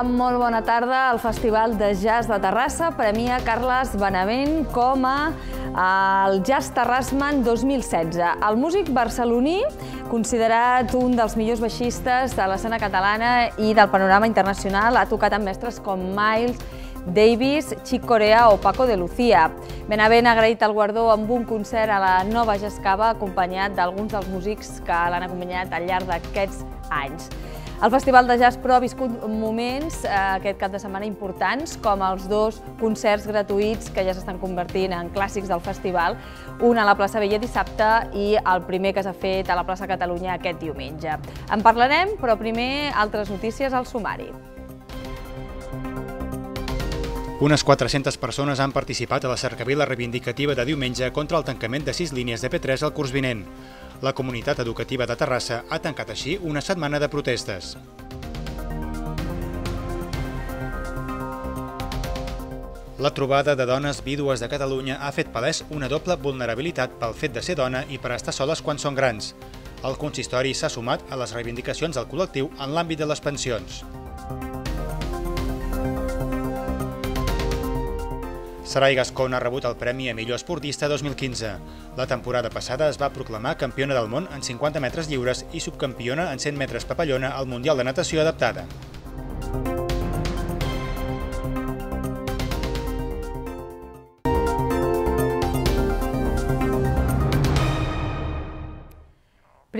Molt bona tarda. El Festival de Jazz de Terrassa premia Carles Benavent com a el Jazz Terrassman 2016. El músic barceloní, considerat un dels millors baixistes de l'escena catalana i del panorama internacional, ha tocat amb mestres com Miles Davis, Chic Corea o Paco de Lucía. Benavent ha agraït el guardó amb un concert a la Nova Jascava acompanyat d'alguns dels músics que l'han acompanyat al llarg d'aquests anys. El Festival de Jazz, però, ha viscut moments eh, aquest cap de setmana importants, com els dos concerts gratuïts que ja s'estan convertint en clàssics del festival, un a la plaça Vella dissabte i el primer que s'ha fet a la plaça Catalunya aquest diumenge. En parlarem, però primer altres notícies al sumari. Unes 400 persones han participat a la cercavila reivindicativa de diumenge contra el tancament de sis línies de P3 al curs vinent. La comunitat educativa de Terrassa ha tancat així una setmana de protestes. La trobada de dones vídues de Catalunya ha fet palès una doble vulnerabilitat pel fet de ser dona i per estar soles quan són grans. El consistori s'ha sumat a les reivindicacions del col·lectiu en l'àmbit de les pensions. Sarai Gascon ha rebut el Premi a millor esportista 2015. La temporada passada es va proclamar campiona del món en 50 metres lliures i subcampiona en 100 metres papallona al Mundial de Natació Adaptada.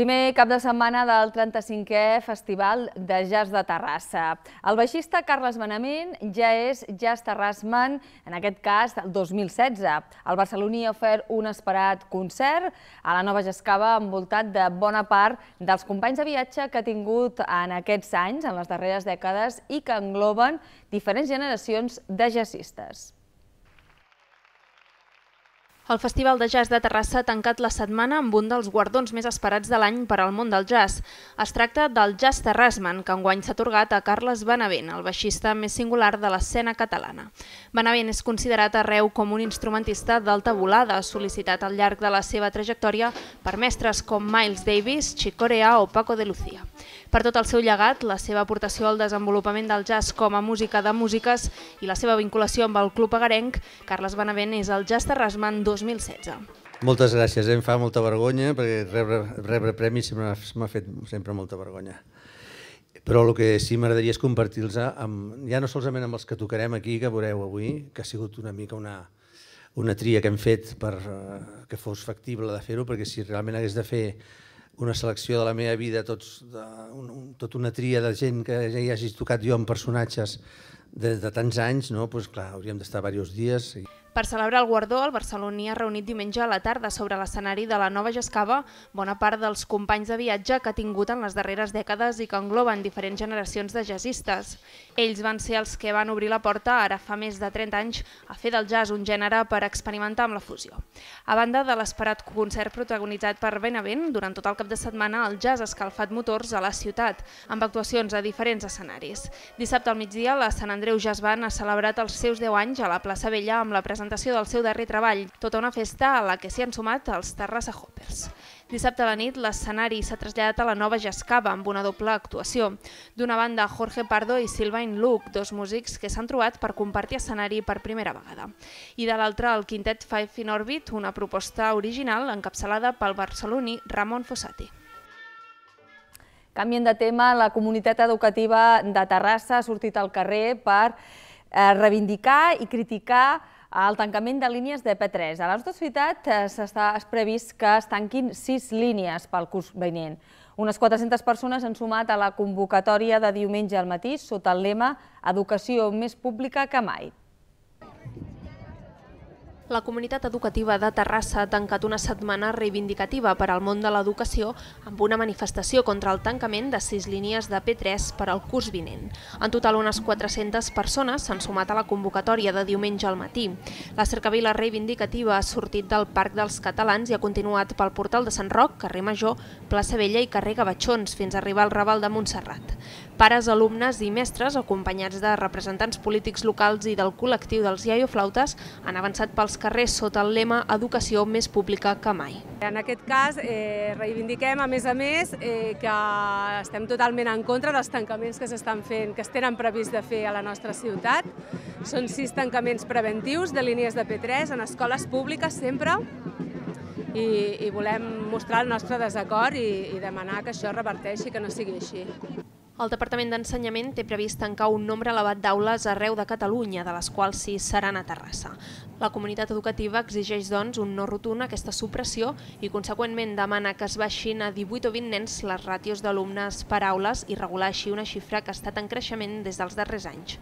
Primer cap de setmana del 35è Festival de Jazz de Terrassa. El baixista Carles Benament ja és Jazz Terrassman, en aquest cas del 2016. El barceloní ha ofert un esperat concert a la Nova Jascava envoltat de bona part dels companys de viatge que ha tingut en aquests anys, en les darreres dècades, i que engloben diferents generacions de jazzistes. El Festival de Jazz de Terrassa ha tancat la setmana amb un dels guardons més esperats de l'any per al món del jazz. Es tracta del Jazz Terrassman, que enguany s'ha atorgat a Carles Benavent, el baixista més singular de l'escena catalana. Benavent és considerat arreu com un instrumentista d'alta volada, sol·licitat al llarg de la seva trajectòria per mestres com Miles Davis, Chick Corea o Paco de Lucía. Per tot el seu llegat, la seva aportació al desenvolupament del jazz com a música de músiques i la seva vinculació amb el Club Agarenc, Carles Benavent és el Jazz Terrassman 2016. Moltes gràcies, eh? em fa molta vergonya perquè rebre, rebre premis m'ha fet sempre molta vergonya. Però el que sí m'agradaria és compartir-los amb, ja no solament amb els que tocarem aquí, que veureu avui, que ha sigut una mica una, una tria que hem fet per uh, que fos factible de fer-ho, perquè si realment hagués de fer una selecció de la meva vida, tots, de, un, un, tot una tria de gent que ja hi hagis tocat jo en personatges de, de tants anys, no? pues, clar, hauríem d'estar diversos dies. I... Per celebrar el guardó, el barceloní ha reunit diumenge a la tarda sobre l'escenari de la Nova Jascava bona part dels companys de viatge que ha tingut en les darreres dècades i que engloben diferents generacions de jazzistes. Ells van ser els que van obrir la porta ara fa més de 30 anys a fer del jazz un gènere per experimentar amb la fusió. A banda de l'esperat concert protagonitzat per Benavent, durant tot el cap de setmana el jazz ha escalfat motors a la ciutat, amb actuacions a diferents escenaris. Dissabte al migdia, la Sant Andreu Jazz Band ha celebrat els seus 10 anys a la plaça Vella amb la presentació presentació del seu darrer treball, tota una festa a la que s'hi han sumat els Terrassa Hoppers. Dissabte a la nit, l'escenari s'ha traslladat a la nova Jascava amb una doble actuació. D'una banda, Jorge Pardo i Sylvain Luc, dos músics que s'han trobat per compartir escenari per primera vegada. I de l'altra, el quintet Five in Orbit, una proposta original encapçalada pel barceloní Ramon Fossati. Canvien de tema, la comunitat educativa de Terrassa ha sortit al carrer per eh, reivindicar i criticar el tancament de línies de P3. A la nostra ciutat eh, s'està previst que es tanquin sis línies pel curs venent. Unes 400 persones han sumat a la convocatòria de diumenge al matí sota el lema Educació més pública que mai. La comunitat educativa de Terrassa ha tancat una setmana reivindicativa per al món de l'educació amb una manifestació contra el tancament de sis línies de P3 per al curs vinent. En total, unes 400 persones s'han sumat a la convocatòria de diumenge al matí. La cercavila reivindicativa ha sortit del Parc dels Catalans i ha continuat pel portal de Sant Roc, carrer Major, plaça Vella i carrer Gavatxons fins a arribar al Raval de Montserrat. Pares, alumnes i mestres, acompanyats de representants polítics locals i del col·lectiu dels iaioflautes, han avançat pels carrers sota el lema Educació més pública que mai. En aquest cas, eh, reivindiquem, a més a més, eh, que estem totalment en contra dels tancaments que s'estan fent, que es tenen previst de fer a la nostra ciutat. Són sis tancaments preventius de línies de P3 en escoles públiques sempre i, i volem mostrar el nostre desacord i, i demanar que això reverteixi, que no sigui així. El Departament d'Ensenyament té previst tancar un nombre elevat d'aules arreu de Catalunya, de les quals sis seran a Terrassa. La comunitat educativa exigeix, doncs, un no rotund a aquesta supressió i, conseqüentment, demana que es baixin a 18 o 20 nens les ràtios d'alumnes per aules i regular així una xifra que ha estat en creixement des dels darrers anys.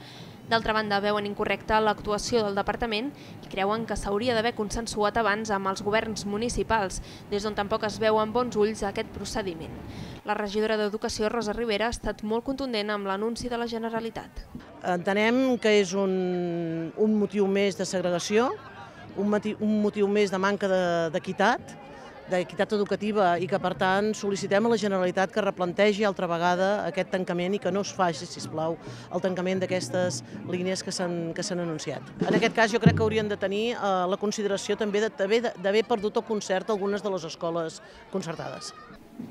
D'altra banda, veuen incorrecta l'actuació del departament i creuen que s'hauria d'haver consensuat abans amb els governs municipals, des d'on tampoc es veu amb bons ulls aquest procediment. La regidora d'Educació, Rosa Rivera, ha estat molt contundent amb l'anunci de la Generalitat. Entenem que és un, un motiu més de segregació, un motiu, un motiu més de manca d'equitat, de, d'equitat educativa i que, per tant, sol·licitem a la Generalitat que replantegi altra vegada aquest tancament i que no es faci, si plau, el tancament d'aquestes línies que s'han anunciat. En aquest cas, jo crec que haurien de tenir eh, la consideració també d'haver perdut el concert algunes de les escoles concertades.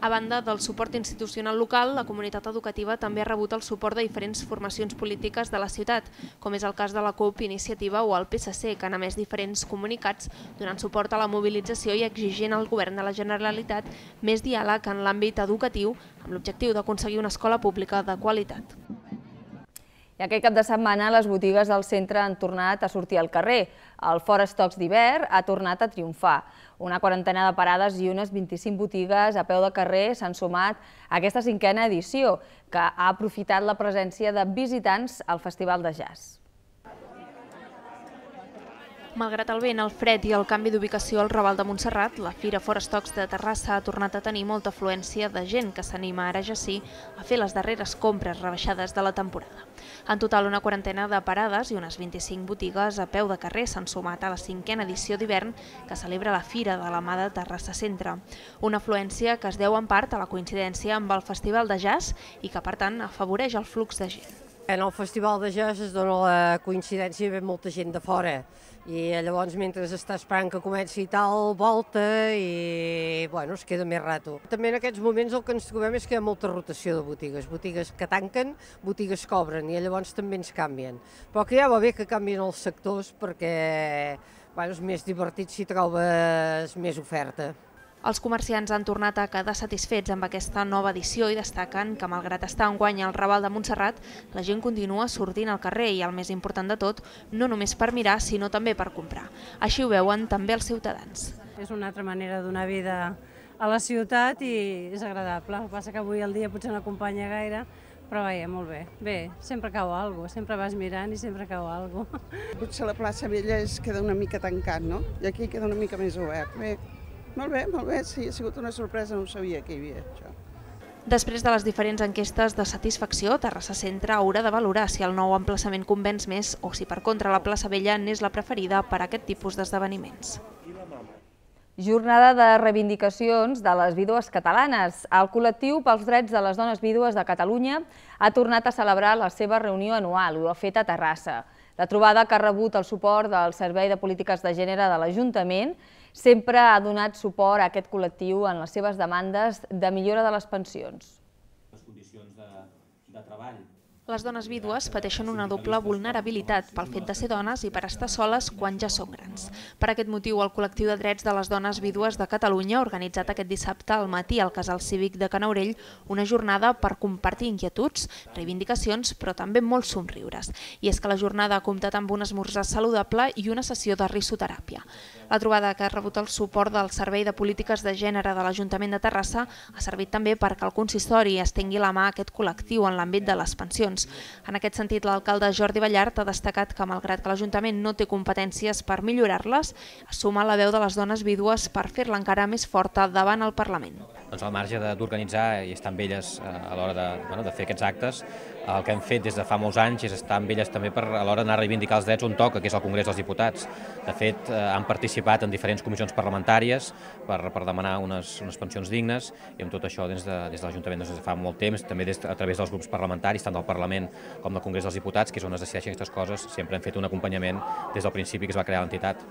A banda del suport institucional local, la comunitat educativa també ha rebut el suport de diferents formacions polítiques de la ciutat, com és el cas de la CUP Iniciativa o el PSC, que han emès diferents comunicats donant suport a la mobilització i exigint al govern de la Generalitat més diàleg en l'àmbit educatiu amb l'objectiu d'aconseguir una escola pública de qualitat. I aquest cap de setmana les botigues del centre han tornat a sortir al carrer. El Fora Stocks d'hivern ha tornat a triomfar. Una quarantena de parades i unes 25 botigues a peu de carrer s'han sumat a aquesta cinquena edició, que ha aprofitat la presència de visitants al Festival de Jazz. Malgrat el vent, el fred i el canvi d'ubicació al Raval de Montserrat, la Fira Forestocs de Terrassa ha tornat a tenir molta afluència de gent que s'anima ara ja sí a fer les darreres compres rebaixades de la temporada. En total, una quarantena de parades i unes 25 botigues a peu de carrer s'han sumat a la cinquena edició d'hivern que celebra la Fira de la Mà de Terrassa Centre. Una afluència que es deu en part a la coincidència amb el Festival de Jazz i que, per tant, afavoreix el flux de gent. En el Festival de Jazz es dona la coincidència de molta gent de fora i llavors mentre està esperant que comenci i tal, volta i bueno, es queda més rato. També en aquests moments el que ens trobem és que hi ha molta rotació de botigues, botigues que tanquen, botigues que obren i llavors també ens canvien. Però que ja va bé que canvien els sectors perquè bueno, és més divertit si trobes més oferta. Els comerciants han tornat a quedar satisfets amb aquesta nova edició i destaquen que, malgrat estar en guany al Raval de Montserrat, la gent continua sortint al carrer i, el més important de tot, no només per mirar, sinó també per comprar. Així ho veuen també els ciutadans. És una altra manera de donar vida a la ciutat i és agradable. El que passa que avui el dia potser no acompanya gaire, però vaja, molt bé. Bé, sempre cau alguna cosa, sempre vas mirant i sempre cau alguna cosa. Potser la plaça Vella es queda una mica tancat, no? I aquí queda una mica més obert. Bé, molt bé, molt bé, sí, ha sigut una sorpresa, no sabia que hi havia això. Després de les diferents enquestes de satisfacció, Terrassa Centre haurà de valorar si el nou emplaçament convenç més o si per contra la plaça Vella n'és la preferida per a aquest tipus d'esdeveniments. Jornada de reivindicacions de les vídues catalanes. El col·lectiu pels drets de les dones vídues de Catalunya ha tornat a celebrar la seva reunió anual, ho ha fet a Terrassa. La trobada que ha rebut el suport del Servei de Polítiques de Gènere de l'Ajuntament sempre ha donat suport a aquest col·lectiu en les seves demandes de millora de les pensions. Les condicions de, de treball les dones vídues pateixen una doble vulnerabilitat pel fet de ser dones i per estar soles quan ja són grans. Per aquest motiu, el col·lectiu de drets de les dones vídues de Catalunya ha organitzat aquest dissabte al matí al Casal Cívic de Canaurell una jornada per compartir inquietuds, reivindicacions, però també molts somriures. I és que la jornada ha comptat amb un esmorzar saludable i una sessió de risoteràpia. La trobada que ha rebut el suport del Servei de Polítiques de Gènere de l'Ajuntament de Terrassa ha servit també perquè el consistori estengui la mà a aquest col·lectiu en l'àmbit de les pensions. En aquest sentit, l'alcalde Jordi Ballart ha destacat que, malgrat que l'Ajuntament no té competències per millorar-les, suma la veu de les dones vídues per fer-la encara més forta davant el Parlament. Doncs al marge d'organitzar i estar amb elles eh, a l'hora de, bueno, de fer aquests actes, el que hem fet des de fa molts anys és estar amb elles també per a l'hora d'anar a reivindicar els drets on toca, que és el Congrés dels Diputats. De fet, eh, han participat en diferents comissions parlamentàries per, per demanar unes, unes pensions dignes i amb tot això des de, des de l'Ajuntament des de fa molt temps, també des, a través dels grups parlamentaris, tant del Parlament com del Congrés dels Diputats, que és on es decideixen aquestes coses, sempre hem fet un acompanyament des del principi que es va crear l'entitat.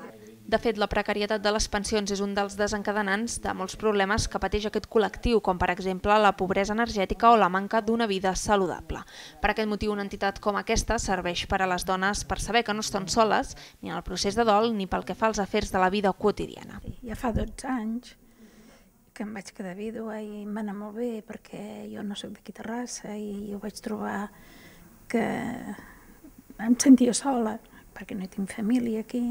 De fet, la precarietat de les pensions és un dels desencadenants de molts problemes que pateix aquest col·lectiu, com per exemple la pobresa energètica o la manca d'una vida saludable. Per aquest motiu, una entitat com aquesta serveix per a les dones per saber que no estan soles ni en el procés de dol ni pel que fa als afers de la vida quotidiana. Ja fa 12 anys que em vaig quedar vídua i em va anar molt bé perquè jo no sóc d'aquí Terrassa i ho vaig trobar que em sentia sola perquè no tinc família aquí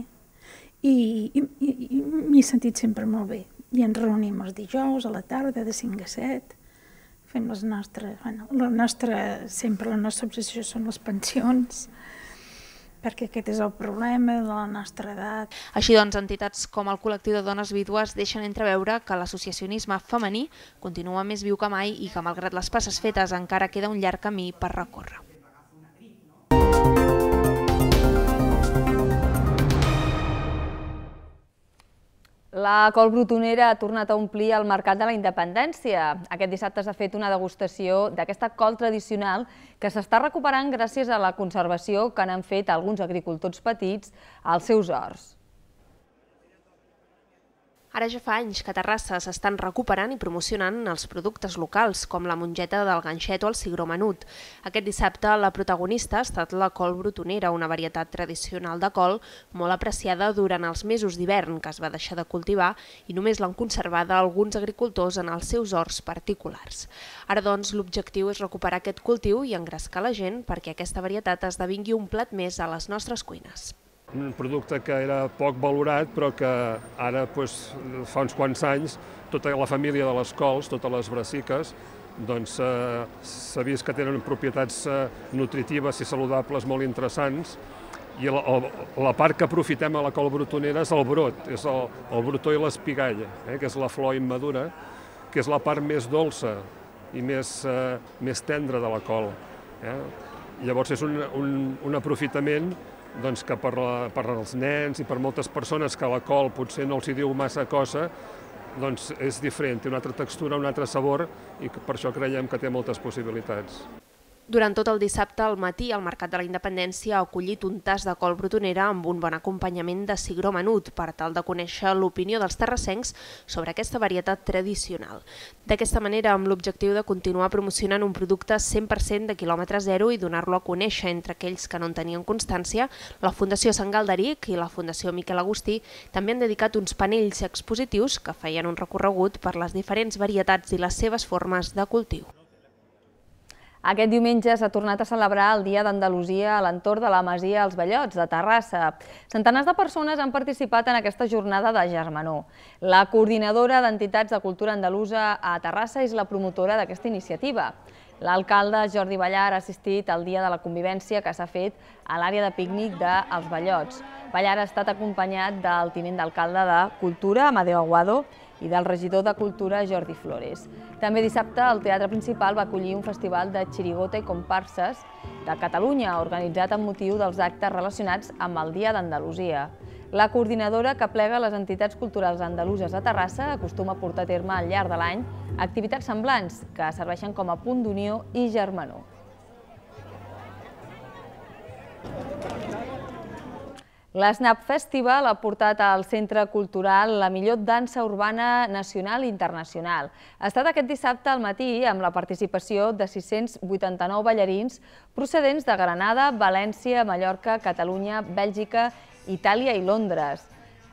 i, i, i m'hi he sentit sempre molt bé. I ens reunim els dijous a la tarda de 5 a 7, fem les nostres, bueno, la nostra, sempre la nostra obsessió són les pensions, perquè aquest és el problema de la nostra edat. Així doncs, entitats com el col·lectiu de dones vídues deixen entreveure que l'associacionisme femení continua més viu que mai i que, malgrat les passes fetes, encara queda un llarg camí per recórrer. La col brutonera ha tornat a omplir el mercat de la independència. Aquest dissabte s'ha fet una degustació d'aquesta col tradicional que s'està recuperant gràcies a la conservació que n'han fet alguns agricultors petits als seus horts. Ara ja fa anys que Terrassa s'estan recuperant i promocionant els productes locals, com la mongeta del ganxet o el cigró menut. Aquest dissabte la protagonista ha estat la col brutonera, una varietat tradicional de col molt apreciada durant els mesos d'hivern que es va deixar de cultivar i només l'han conservada alguns agricultors en els seus horts particulars. Ara doncs l'objectiu és recuperar aquest cultiu i engrescar la gent perquè aquesta varietat esdevingui un plat més a les nostres cuines un producte que era poc valorat, però que ara, doncs, fa uns quants anys, tota la família de les cols, totes les brassiques, doncs eh, s'ha vist que tenen propietats eh, nutritives i saludables molt interessants, i la, la part que aprofitem a la col brutonera és el brot, és el, el brotó i l'espigalla, eh, que és la flor immadura, que és la part més dolça i més, eh, més tendra de la col. Eh? Llavors és un, un, un aprofitament doncs, que per, la, per als nens i per moltes persones que la col potser no els hi diu massa cosa, doncs és diferent, té una altra textura, un altre sabor i per això creiem que té moltes possibilitats. Durant tot el dissabte al matí, el Mercat de la Independència ha acollit un tas de col brutonera amb un bon acompanyament de cigró menut per tal de conèixer l'opinió dels terrassencs sobre aquesta varietat tradicional. D'aquesta manera, amb l'objectiu de continuar promocionant un producte 100% de quilòmetre zero i donar-lo a conèixer entre aquells que no en tenien constància, la Fundació Sant Galderic i la Fundació Miquel Agustí també han dedicat uns panells expositius que feien un recorregut per les diferents varietats i les seves formes de cultiu. Aquest diumenge s'ha tornat a celebrar el Dia d'Andalusia a l'entorn de la Masia als Bellots, de Terrassa. Centenars de persones han participat en aquesta jornada de germanor. La coordinadora d'entitats de cultura andalusa a Terrassa és la promotora d'aquesta iniciativa. L'alcalde Jordi Ballar ha assistit al Dia de la Convivència que s'ha fet a l'àrea de pícnic dels Bellots. Ballar ha estat acompanyat del tinent d'alcalde de Cultura, Amadeo Aguado, i del regidor de Cultura, Jordi Flores. També dissabte el Teatre Principal va acollir un festival de xirigota i comparses de Catalunya, organitzat amb motiu dels actes relacionats amb el Dia d'Andalusia. La coordinadora que plega les entitats culturals andaluses a Terrassa acostuma a portar a terme al llarg de l'any activitats semblants que serveixen com a punt d'unió i germanor. L'Snap Festival ha portat al Centre Cultural la millor dansa urbana nacional i internacional. Ha estat aquest dissabte al matí amb la participació de 689 ballarins procedents de Granada, València, Mallorca, Catalunya, Bèlgica, Itàlia i Londres.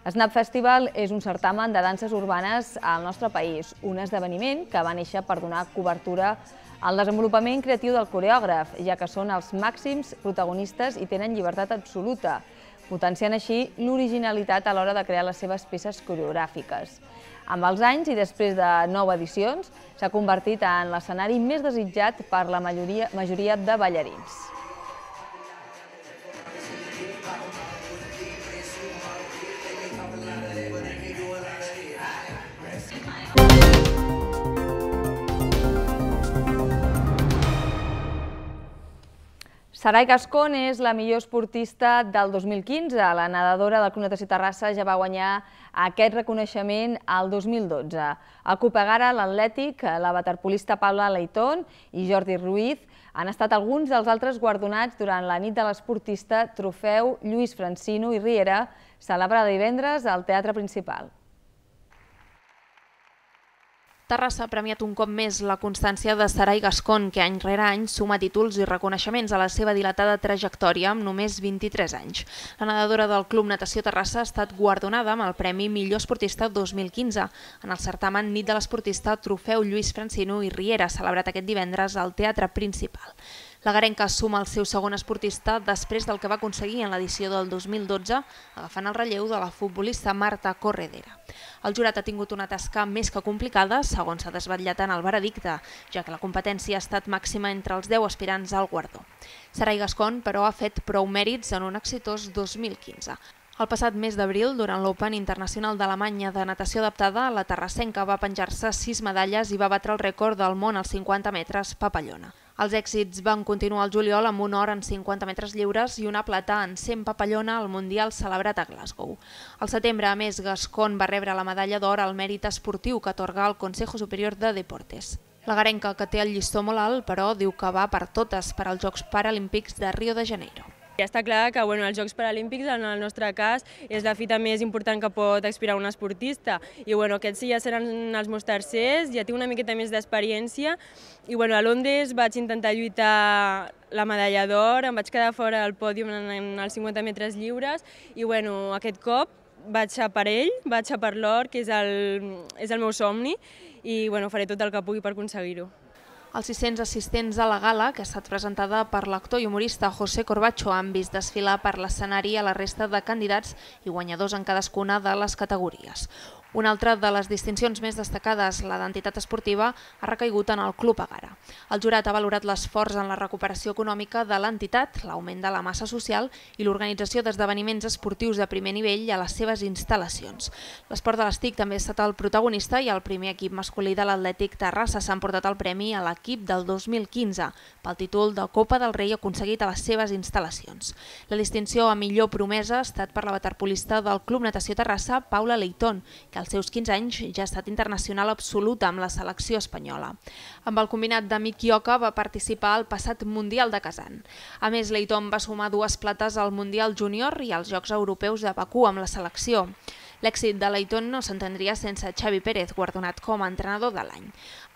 Snap Festival és un certamen de danses urbanes al nostre país, un esdeveniment que va néixer per donar cobertura al desenvolupament creatiu del coreògraf, ja que són els màxims protagonistes i tenen llibertat absoluta potenciant així l'originalitat a l'hora de crear les seves peces coreogràfiques. Amb els anys i després de nou edicions, s'ha convertit en l'escenari més desitjat per la majoria, majoria de ballarins. Sarai Gascon és la millor esportista del 2015. La nedadora del Club Natació Terrassa ja va guanyar aquest reconeixement al 2012. A Copegara, l'Atlètic, la waterpolista Paula Leitón i Jordi Ruiz han estat alguns dels altres guardonats durant la nit de l'esportista Trofeu Lluís Francino i Riera, celebrada divendres al Teatre Principal. Terrassa ha premiat un cop més la constància de Sarai Gascon, que any rere any suma títols i reconeixements a la seva dilatada trajectòria amb només 23 anys. La nedadora del Club Natació Terrassa ha estat guardonada amb el Premi Millor Esportista 2015 en el certamen Nit de l'Esportista Trofeu Lluís Francino i Riera, celebrat aquest divendres al Teatre Principal. La Garenca suma el seu segon esportista després del que va aconseguir en l'edició del 2012, agafant el relleu de la futbolista Marta Corredera. El jurat ha tingut una tasca més que complicada, segons s'ha desvetllat en el veredicte, ja que la competència ha estat màxima entre els 10 aspirants al guardó. Sarai Gascon, però, ha fet prou mèrits en un exitós 2015. El passat mes d'abril, durant l'Open Internacional d'Alemanya de natació adaptada, la terrassenca va penjar-se sis medalles i va batre el rècord del món als 50 metres papallona. Els èxits van continuar el juliol amb un or en 50 metres lliures i una plata en 100 papallona al Mundial celebrat a Glasgow. Al setembre, a més, Gascon va rebre la medalla d'or al mèrit esportiu que atorga el Consejo Superior de Deportes. La garenca, que té el llistó molt alt, però diu que va per totes per als Jocs Paralímpics de Rio de Janeiro. Ja està clar que bueno, els Jocs Paralímpics, en el nostre cas, és la fita més important que pot aspirar un esportista. I bueno, aquests ja seran els meus tercers, ja tinc una miqueta més d'experiència. I bueno, a Londres vaig intentar lluitar la medalla d'or, em vaig quedar fora del pòdium en, en els 50 metres lliures i bueno, aquest cop vaig a per ell, vaig a per l'or, que és el, és el meu somni, i bueno, faré tot el que pugui per aconseguir-ho. Els 600 assistents a la gala, que ha estat presentada per l'actor i humorista José Corbacho, han vist desfilar per l'escenari a la resta de candidats i guanyadors en cadascuna de les categories. Una altra de les distincions més destacades, la d'entitat esportiva, ha recaigut en el Club Agara. El jurat ha valorat l'esforç en la recuperació econòmica de l'entitat, l'augment de la massa social i l'organització d'esdeveniments esportius de primer nivell a les seves instal·lacions. L'esport de l'estic també ha estat el protagonista i el primer equip masculí de l'Atlètic Terrassa s'ha emportat el premi a l'equip del 2015 pel títol de Copa del Rei aconseguit a les seves instal·lacions. La distinció a millor promesa ha estat per la waterpolista del Club Natació Terrassa, Paula Leitón, que als seus 15 anys ja ha estat internacional absoluta amb la selecció espanyola. Amb el combinat de Mick Ioca va participar al passat Mundial de Kazan. A més, Leighton va sumar dues plates al Mundial Júnior i als Jocs Europeus de Bakú amb la selecció. L'èxit de Leighton no s'entendria sense Xavi Pérez, guardonat com a entrenador de l'any.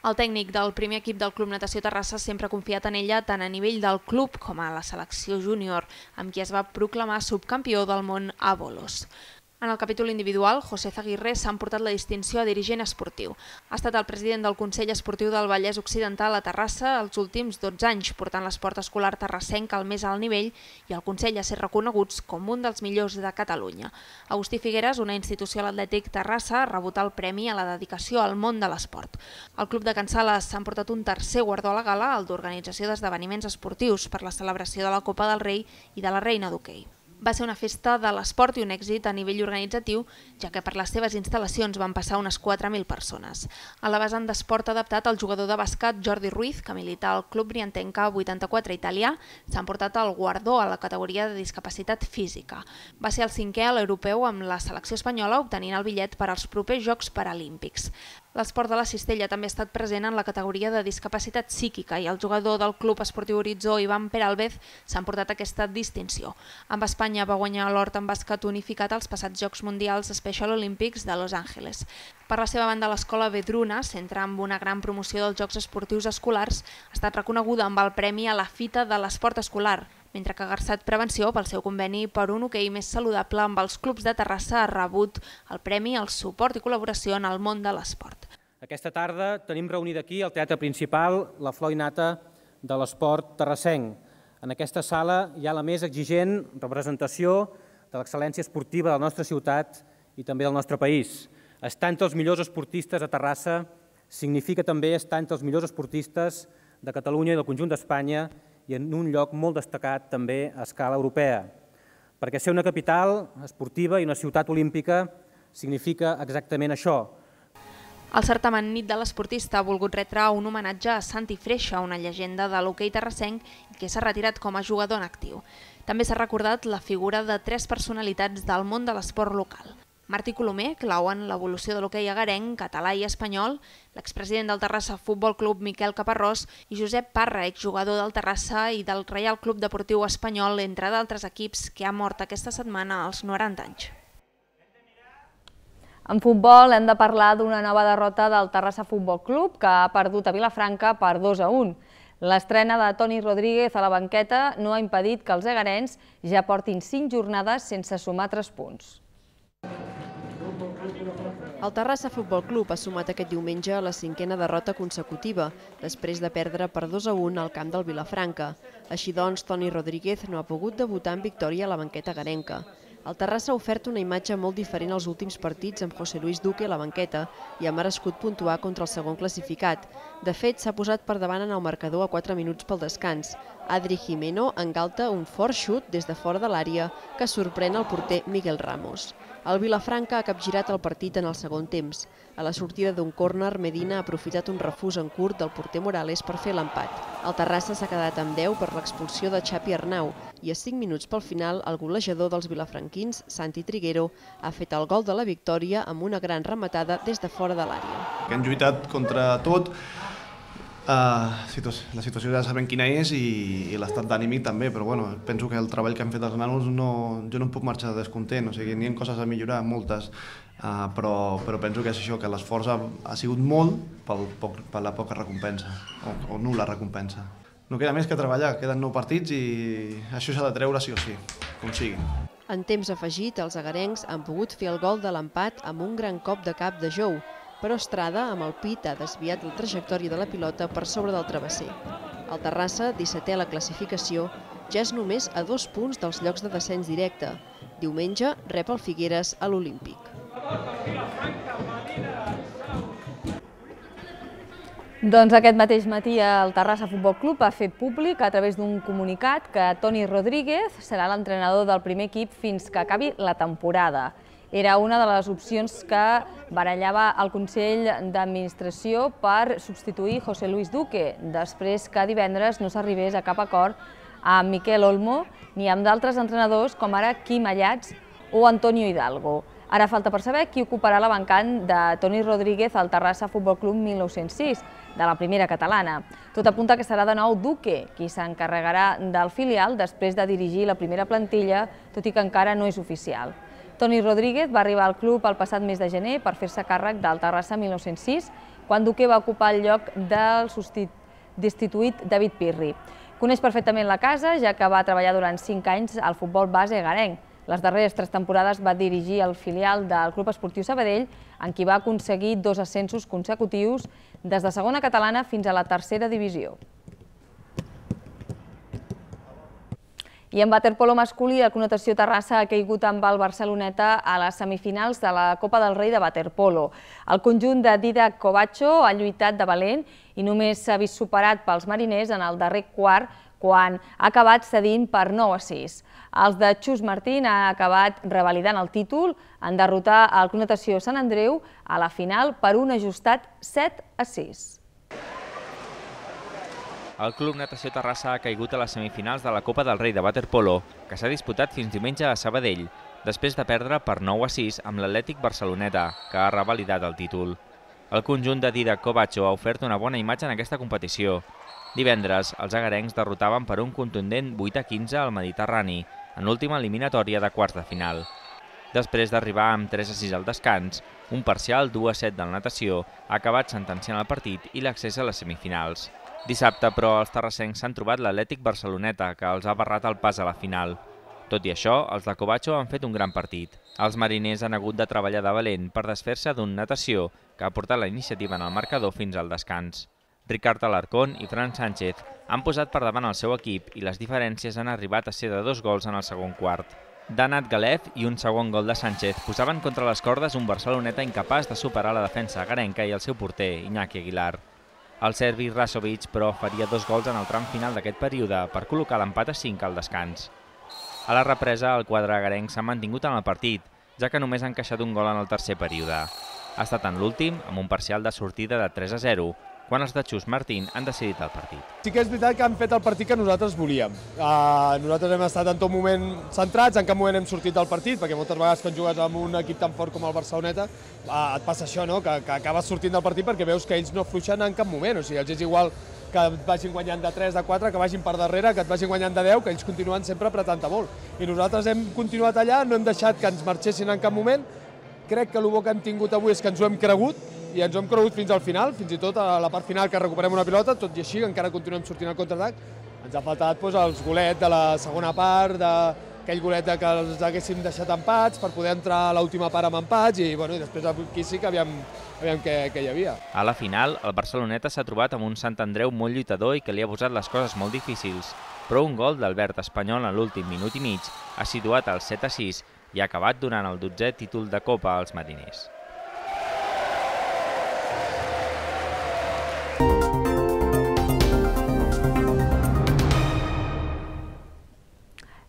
El tècnic del primer equip del Club Natació Terrassa sempre ha confiat en ella tant a nivell del club com a la selecció júnior, amb qui es va proclamar subcampió del món a bolos. En el capítol individual, José Zaguirre s'ha emportat la distinció a dirigent esportiu. Ha estat el president del Consell Esportiu del Vallès Occidental a Terrassa els últims 12 anys, portant l'esport escolar terrassenc al més alt nivell i el Consell a ser reconeguts com un dels millors de Catalunya. Agustí Figueres, una institució a l'Atlètic Terrassa, ha rebut el premi a la dedicació al món de l'esport. El Club de Can Sales s'ha emportat un tercer guardó a la gala, el d'organització d'esdeveniments esportius per la celebració de la Copa del Rei i de la Reina d'Hockey va ser una festa de l'esport i un èxit a nivell organitzatiu, ja que per les seves instal·lacions van passar unes 4.000 persones. A la vessant d'esport adaptat, el jugador de bàsquet Jordi Ruiz, que milita al Club Briantenca 84 italià, s'ha emportat el guardó a la categoria de discapacitat física. Va ser el cinquè a l'europeu amb la selecció espanyola obtenint el bitllet per als propers Jocs Paralímpics. L'esport de la cistella també ha estat present en la categoria de discapacitat psíquica i el jugador del Club Esportiu Horitzó, Ivan Peralvez, s'ha emportat aquesta distinció. Amb Espanya va guanyar l'hort en bàsquet unificat als passats Jocs Mundials Special Olympics de Los Angeles. Per la seva banda, l'escola Vedruna, centre amb una gran promoció dels Jocs Esportius Escolars, ha estat reconeguda amb el Premi a la Fita de l'Esport Escolar, mentre que Garçat Prevenció, pel seu conveni per un hoquei més saludable amb els clubs de Terrassa, ha rebut el Premi al suport i col·laboració en el món de l'esport. Aquesta tarda tenim reunida aquí al Teatre Principal la flor innata de l'esport terrassenc. En aquesta sala hi ha la més exigent representació de l'excel·lència esportiva de la nostra ciutat i també del nostre país. Estar entre els millors esportistes a Terrassa significa també estar entre els millors esportistes de Catalunya i del conjunt d'Espanya i en un lloc molt destacat també a escala europea. Perquè ser una capital esportiva i una ciutat olímpica significa exactament això, el certamen Nit de l'Esportista ha volgut retre un homenatge a Santi Freixa, una llegenda de l'hoquei terrassenc que s'ha retirat com a jugador en actiu. També s'ha recordat la figura de tres personalitats del món de l'esport local. Martí Colomer, clau en l'evolució de l'hoquei agarenc, català i espanyol, l'expresident del Terrassa Futbol Club Miquel Caparrós i Josep Parra, exjugador del Terrassa i del Reial Club Deportiu Espanyol, entre d'altres equips que ha mort aquesta setmana als 90 anys. En futbol hem de parlar d'una nova derrota del Terrassa Futbol Club que ha perdut a Vilafranca per 2 a 1. L'estrena de Toni Rodríguez a la banqueta no ha impedit que els egarens ja portin 5 jornades sense sumar 3 punts. El Terrassa Futbol Club ha sumat aquest diumenge la cinquena derrota consecutiva, després de perdre per 2 a 1 al camp del Vilafranca. Així doncs, Toni Rodríguez no ha pogut debutar en victòria a la banqueta garenca. El Terrassa ha ofert una imatge molt diferent als últims partits amb José Luis Duque a la banqueta i ha merescut puntuar contra el segon classificat. De fet, s'ha posat per davant en el marcador a 4 minuts pel descans. Adri Jimeno engalta un fort xut des de fora de l'àrea que sorprèn el porter Miguel Ramos. El Vilafranca ha capgirat el partit en el segon temps. A la sortida d'un córner, Medina ha aprofitat un refús en curt del porter Morales per fer l'empat. El Terrassa s'ha quedat amb 10 per l'expulsió de Xapi Arnau i a 5 minuts pel final el golejador dels vilafranquins, Santi Triguero, ha fet el gol de la victòria amb una gran rematada des de fora de l'àrea. Han lluitat contra tot, Uh, la situació ja sabem quina és i, i l'estat d'ànimic també, però bueno, penso que el treball que han fet els nanos no, jo no em puc marxar descontent, o sigui, n'hi ha coses a millorar, moltes, uh, però, però penso que és això, que l'esforç ha, ha sigut molt pel poc, per la poca recompensa, o, o nula recompensa. No queda més que treballar, queden nou partits i això s'ha de treure sí o sí, com sigui. En temps afegit, els agarencs han pogut fer el gol de l'empat amb un gran cop de cap de Jou, però Estrada, amb el pit, ha desviat la trajectòria de la pilota per sobre del travesser. El Terrassa, 17è a la classificació, ja és només a dos punts dels llocs de descens directe. Diumenge rep el Figueres a l'Olímpic. Doncs aquest mateix matí el Terrassa Futbol Club ha fet públic a través d'un comunicat que Toni Rodríguez serà l'entrenador del primer equip fins que acabi la temporada era una de les opcions que barallava el Consell d'Administració per substituir José Luis Duque, després que divendres no s'arribés a cap acord amb Miquel Olmo ni amb d'altres entrenadors com ara Quim Allats o Antonio Hidalgo. Ara falta per saber qui ocuparà la bancant de Toni Rodríguez al Terrassa Futbol Club 1906, de la primera catalana. Tot apunta que serà de nou Duque, qui s'encarregarà del filial després de dirigir la primera plantilla, tot i que encara no és oficial. Toni Rodríguez va arribar al club el passat mes de gener per fer-se càrrec del Terrassa 1906, quan Duque va ocupar el lloc del destituït David Pirri. Coneix perfectament la casa, ja que va treballar durant 5 anys al futbol base garenc. Les darreres tres temporades va dirigir el filial del Club Esportiu Sabadell, en qui va aconseguir dos ascensos consecutius des de segona catalana fins a la tercera divisió. I en waterpolo masculí, el Connotació Terrassa ha caigut amb el Barceloneta a les semifinals de la Copa del Rei de waterpolo. El conjunt de Dida Covacho ha lluitat de valent i només s'ha vist superat pels mariners en el darrer quart quan ha acabat cedint per 9 a 6. Els de Xus Martín ha acabat revalidant el títol en derrotar el Connotació Sant Andreu a la final per un ajustat 7 a 6. El Club Natació Terrassa ha caigut a les semifinals de la Copa del Rei de Waterpolo, que s'ha disputat fins diumenge a Sabadell, després de perdre per 9 a 6 amb l'Atlètic Barceloneta, que ha revalidat el títol. El conjunt de Dida Kovacho ha ofert una bona imatge en aquesta competició. Divendres, els agarencs derrotaven per un contundent 8 a 15 al Mediterrani, en l'última eliminatòria de quarts de final. Després d'arribar amb 3 a 6 al descans, un parcial 2 a 7 del natació ha acabat sentenciant el partit i l'accés a les semifinals. Dissabte, però, els terrassencs s'han trobat l'Atlètic Barceloneta, que els ha barrat el pas a la final. Tot i això, els de Covacho han fet un gran partit. Els mariners han hagut de treballar de valent per desfer-se d'un natació que ha portat la iniciativa en el marcador fins al descans. Ricard Alarcón i Fran Sánchez han posat per davant el seu equip i les diferències han arribat a ser de dos gols en el segon quart. Danat Galef i un segon gol de Sánchez posaven contra les cordes un Barceloneta incapaç de superar la defensa garenca i el seu porter, Iñaki Aguilar. El serbi Rasovic, però, faria dos gols en el tram final d'aquest període per col·locar l'empat a 5 al descans. A la represa, el quadre garenc s'ha mantingut en el partit, ja que només ha encaixat un gol en el tercer període. Ha estat en l'últim, amb un parcial de sortida de 3 a 0, quan els de Xus Martín han decidit el partit. Sí que és veritat que han fet el partit que nosaltres volíem. Uh, nosaltres hem estat en tot moment centrats, en cap moment hem sortit del partit, perquè moltes vegades quan jugues amb un equip tan fort com el Barceloneta uh, et passa això, no? que, que acabes sortint del partit perquè veus que ells no fluixen en cap moment. O sigui, els és igual que et vagin guanyant de 3, de 4, que vagin per darrere, que et vagin guanyant de 10, que ells continuen sempre apretant a molt. I nosaltres hem continuat allà, no hem deixat que ens marxessin en cap moment. Crec que el bo que hem tingut avui és que ens ho hem cregut, i ens hem cregut fins al final, fins i tot a la part final que recuperem una pilota, tot i així encara continuem sortint al contraatac. Ens ha faltat doncs, els golets de la segona part, d'aquell golet que els haguéssim deixat empats per poder entrar a l'última part amb empats i, bueno, i després aquí sí que aviam, aviam què, què hi havia. A la final, el Barceloneta s'ha trobat amb un Sant Andreu molt lluitador i que li ha posat les coses molt difícils, però un gol d'Albert Espanyol en l'últim minut i mig ha situat el 7 a 6 i ha acabat donant el 12è títol de Copa als mariners.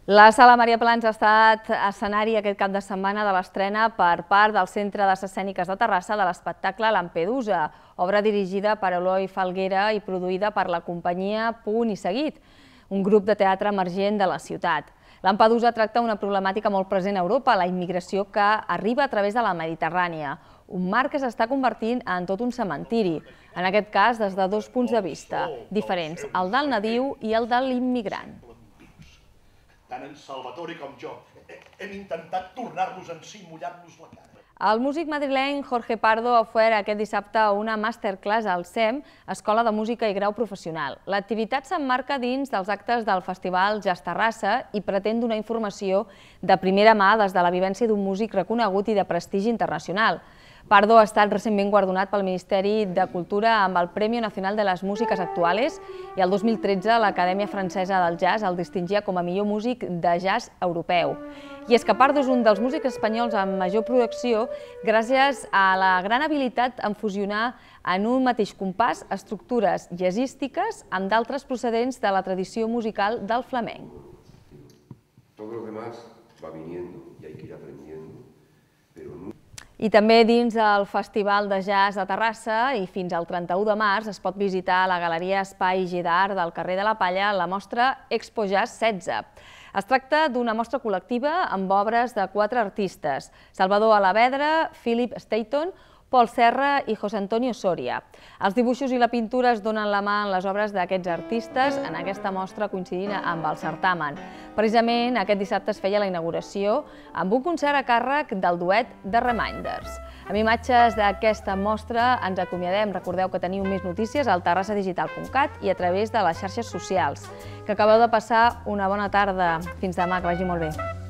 La Sala Maria Plans ha estat escenari aquest cap de setmana de l'estrena per part del Centre d'Arts Escèniques de Terrassa de l'espectacle Lampedusa, obra dirigida per Eloi Falguera i produïda per la companyia Punt i Seguit, un grup de teatre emergent de la ciutat. Lampedusa tracta una problemàtica molt present a Europa, la immigració que arriba a través de la Mediterrània, un mar que s'està convertint en tot un cementiri, en aquest cas des de dos punts de vista diferents, el del nadiu i el de l'immigrant tant en Salvatore com jo, hem intentat tornar-nos en si, mullar-nos la cara. El músic madrileny Jorge Pardo ofert aquest dissabte una masterclass al SEM, Escola de Música i Grau Professional. L'activitat s'emmarca dins dels actes del Festival Jazz Terrassa i pretén donar informació de primera mà des de la vivència d'un músic reconegut i de prestigi internacional. Pardo ha estat recentment guardonat pel Ministeri de Cultura amb el Premi Nacional de les Músiques Actuales i el 2013 l'Acadèmia Francesa del Jazz el distingia com a millor músic de jazz europeu. I és que Pardo és un dels músics espanyols amb major projecció gràcies a la gran habilitat en fusionar en un mateix compàs estructures jazzístiques amb d'altres procedents de la tradició musical del flamenc. Todo lo demás va viniendo i també dins del Festival de Jazz de Terrassa i fins al 31 de març es pot visitar a la Galeria Espai Gidart del carrer de la Palla la mostra Expo Jazz 16. Es tracta d'una mostra col·lectiva amb obres de quatre artistes, Salvador Alavedra, Philip Staton, Pol Serra i José Antonio Soria. Els dibuixos i la pintura es donen la mà en les obres d'aquests artistes en aquesta mostra coincidint amb el certamen. Precisament aquest dissabte es feia la inauguració amb un concert a càrrec del duet de Reminders. Amb imatges d'aquesta mostra ens acomiadem. Recordeu que teniu més notícies al terrassadigital.cat i a través de les xarxes socials. Que acabeu de passar una bona tarda. Fins demà, que vagi molt bé.